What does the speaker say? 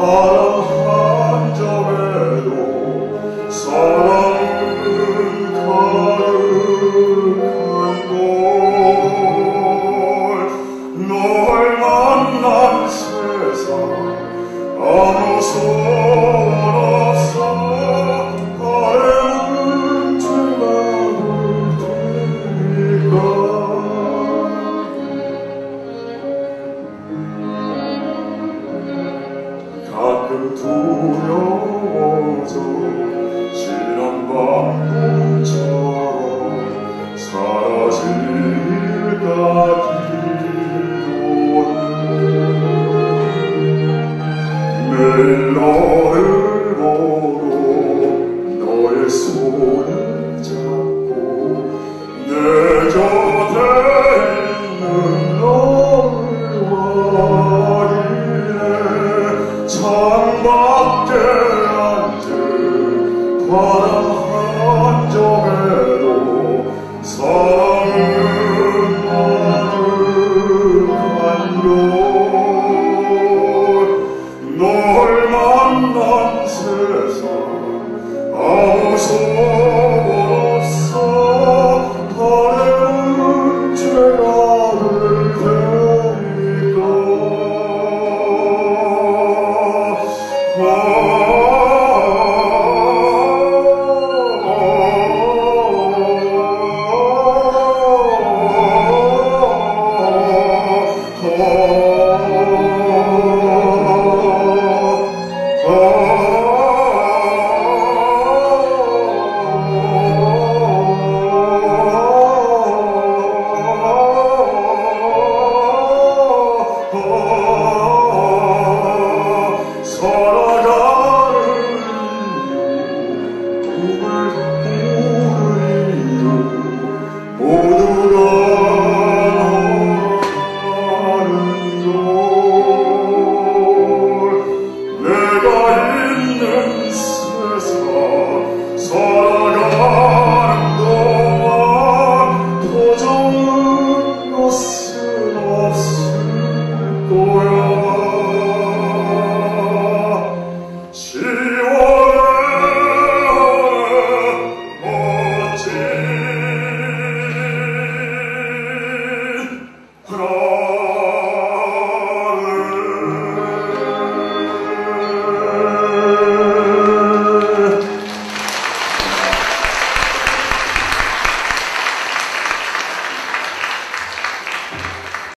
사랑한 자에도 사랑은 가득한 걸널 만난 세상 아무 소원 tuo oso oh, oh, oh, 영밖에 안들 바람 한 점에도 삶은 아득한 겨널 만난 세상 아무 소리